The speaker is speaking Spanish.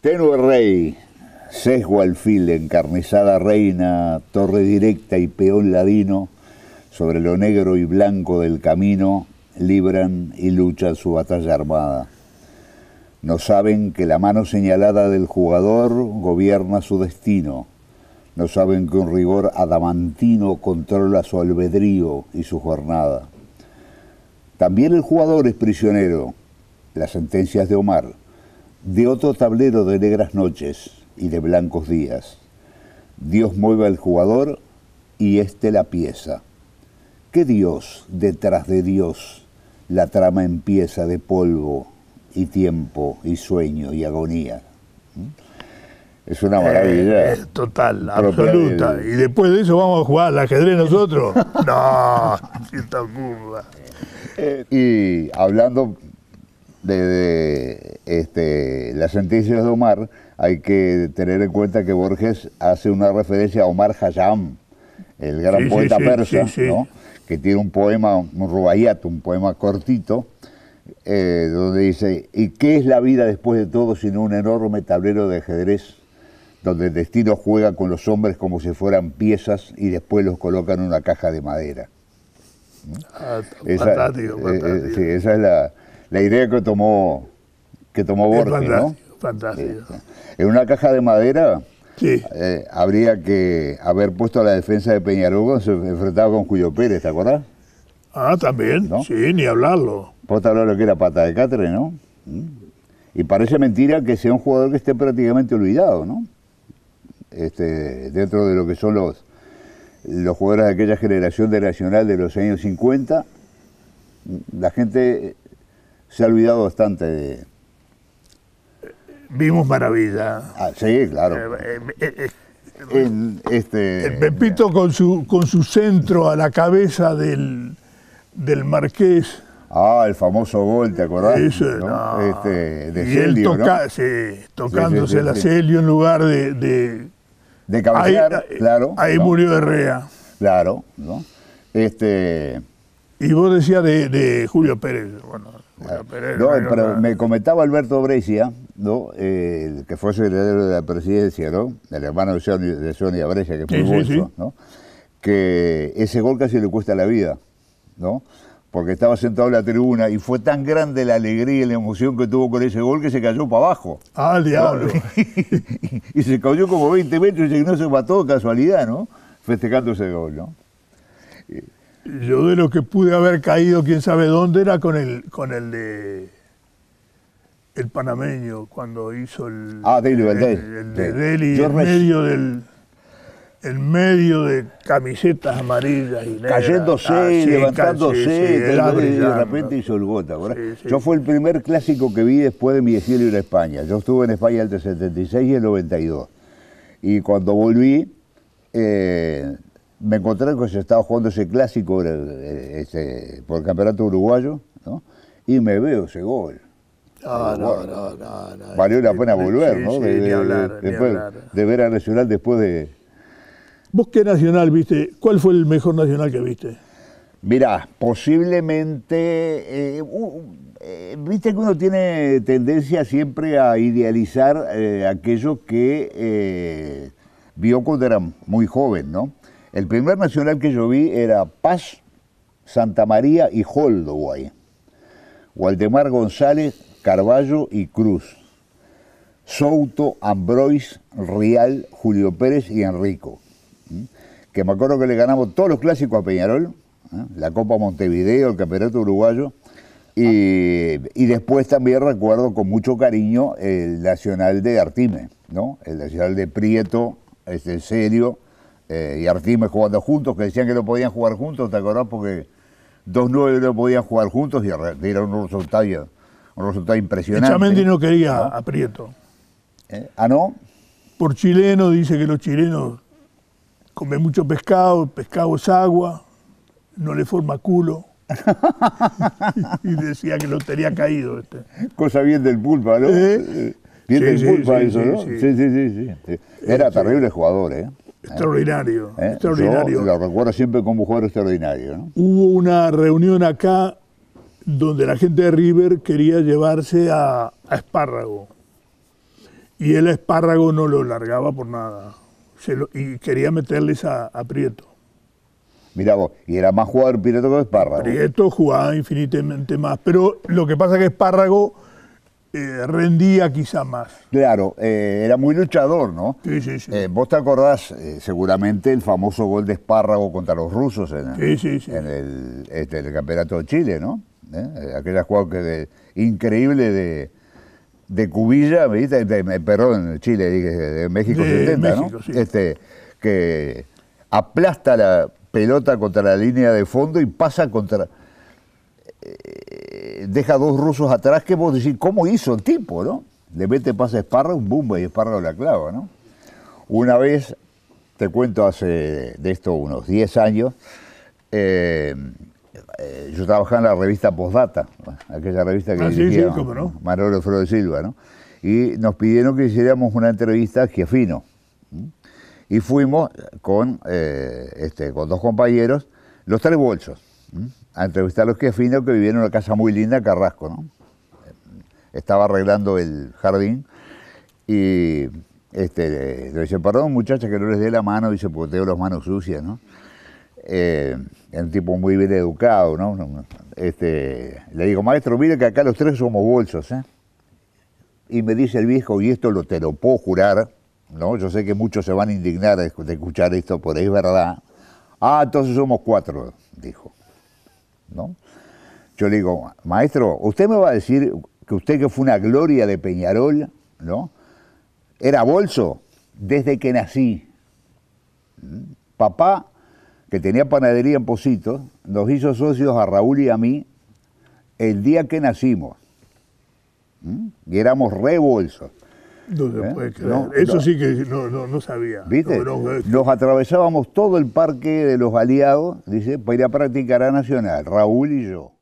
Tenue rey, sesgo alfil, encarnizada reina, torre directa y peón ladino, sobre lo negro y blanco del camino, libran y luchan su batalla armada. No saben que la mano señalada del jugador gobierna su destino. No saben que un rigor adamantino controla su albedrío y su jornada. También el jugador es prisionero. Las sentencias de Omar de otro tablero de negras noches y de blancos días. Dios mueve al jugador y éste la pieza. ¿Qué Dios detrás de Dios? La trama empieza de polvo y tiempo y sueño y agonía. ¿Mm? Es una maravilla. Eh, total, absoluta. Y después de eso vamos a jugar al ajedrez nosotros. no, esta curva. y hablando de, este, las sentencias de Omar, hay que tener en cuenta que Borges hace una referencia a Omar Hayam, el gran poeta persa, que tiene un poema, un rubayat, un poema cortito, eh, donde dice, ¿y qué es la vida después de todo sino un enorme tablero de ajedrez donde el destino juega con los hombres como si fueran piezas y después los coloca en una caja de madera? Ah, esa, eh, eh, sí, esa es la, la idea que tomó, que tomó Borges, ¿no? Fantástico. En una caja de madera eh, habría que haber puesto a la defensa de Peñarol cuando se enfrentaba con Julio Pérez, ¿te acordás? Ah, también, sí, ni hablarlo. Vos te hablar lo que era pata de catre, ¿no? ¿Mm? Y parece mentira que sea un jugador que esté prácticamente olvidado, ¿no? Este, dentro de lo que son los, los jugadores de aquella generación de Nacional de los años 50, la gente se ha olvidado bastante de... Vimos maravilla. Ah, sí, claro. Eh, eh, eh, este... El Pepito con su, con su centro a la cabeza del, del marqués. Ah, el famoso gol, ¿te acordás? Eso, ¿no? Este, de y Celio, él sí, tocándose la Celio en lugar de... De, de cabecear, claro. Ahí murió Herrea. Claro, ¿no? Este... Y vos decías de, de Julio Pérez, bueno, no, pero me comentaba Alberto Brescia, ¿no? Eh, que fue secretario de la presidencia, ¿no? el hermano de Sonia, Brescia, que fue bolso, ¿no? que ese gol casi le cuesta la vida, ¿no? porque estaba sentado en la tribuna y fue tan grande la alegría y la emoción que tuvo con ese gol que se cayó para abajo. ¡Ah, diablo! y, se cayó como 20 metros y no se mató casualidad, ¿no? Festejando ese gol, ¿no? Yo de lo que pude haber caído, quién sabe dónde, era con el, con el de el panameño, cuando hizo el... Ah, Deli El, de Deli, en medio del... En medio de camisetas amarillas y negras. Cayéndose, ah, levantándose, de repente hizo el gota. Yo fue el primer clásico que vi después de mi exilio en España. Yo estuve en España entre el 76 y el 92. Y cuando volví, eh, me encontré que se estaba jugando ese clásico por el campeonato uruguayo, ¿no? Y me veo ese gol. no, no, no, no, Valió la pena volver, ¿no? de, hablar, después, de ver a Nacional después de. ¿Vos qué Nacional viste? ¿Cuál fue el mejor Nacional que viste? Mirá, posiblemente. Eh, eh, viste que uno tiene tendencia siempre a idealizar eh, aquello que vio cuando era muy joven, ¿no? El primer nacional que yo vi era Paz, Santa María y Holdoway. Waldemar González, Carballo y Cruz. Souto, Ambrois, Rial, Julio Pérez y Enrico. Que me acuerdo que le ganamos todos los clásicos a Peñarol, ¿eh? la Copa Montevideo, el Campeonato Uruguayo. Y, después también recuerdo con mucho cariño el Nacional de Artime, ¿no? el Nacional de Prieto, este, serio, eh, y Artimes jugando juntos, que decían que no podían jugar juntos, ¿te acordás? Porque dos nueve no podían jugar juntos y era un resultado, un resultado impresionante. Chamendi no quería ¿no? a Prieto. ¿Eh? ¿Ah, no? Por chileno, dice que los chilenos comen mucho pescado, pescado es agua, no le forma culo. y decía que lo tenía caído. Este. Cosa bien del pulpa, ¿no? ¿Eh? Bien del pulpa eso, ¿no? Sí, sí, sí. sí, Era terrible jugador, ¿eh? Extraordinario, ¿Eh? extraordinario. lo recuerdo siempre como jugador extraordinario. Hubo una reunión acá donde la gente de River quería llevarse a, a espárrago. Y el espárrago no lo largaba por nada. y quería meterles a, a Prieto. Mira vos, y era más jugador Prieto que Espárrago. Prieto jugaba infinitamente más, pero lo que pasa es que Espárrago eh, rendía quizá más. Claro, eh, era muy luchador, ¿no? Sí, sí, sí. Eh, vos te acordás seguramente el famoso gol de Espárrago contra los rusos en, el, este, el, Campeonato de Chile, ¿no? Aquella jugada que increíble de, de Cubilla, ¿viste? perdón, Chile, dije, de México 70, ¿no? Este, que aplasta la pelota contra la línea de fondo y pasa contra deja dos rusos atrás que vos decís, ¿cómo hizo el tipo, no? Le mete pasa Esparra, un bumba y Esparra la clava, ¿no? Una vez, te cuento hace de esto unos 10 años, eh, eh, yo trabajaba en la revista Postdata, aquella revista que ah, dirigía sí, no? Manolo Silva, ¿no? Y nos pidieron que hiciéramos una entrevista a Giafino. Y fuimos con, eh, este, con dos compañeros, los tres bolsos a entrevistar a los quefinos que vivían en una casa muy linda Carrasco, ¿no? Estaba arreglando el jardín y este, le dice, perdón muchacha que no les dé la mano, dice, porque tengo las manos sucias, ¿no? Eh, es un tipo muy bien educado, ¿no? Este, le digo, maestro, mire que acá los tres somos bolsos, ¿eh? Y me dice el viejo, y esto lo, te lo puedo jurar, ¿no? Yo sé que muchos se van a indignar de escuchar esto, pero es verdad. Ah, entonces somos cuatro, dijo. Yo le digo, maestro, usted me va a decir que usted que fue una gloria de Peñarol, ¿no? Era bolso desde que nací. ¿Mm? Papá, que tenía panadería en Posito, nos hizo socios a Raúl y a mí el día que nacimos. ¿Mm? Y éramos re bolsos. ¿Eh? Eso sí que no, sabía. ¿Viste? Nos atravesábamos todo el parque de los aliados, dice, para ir a practicar a Nacional, Raúl y yo.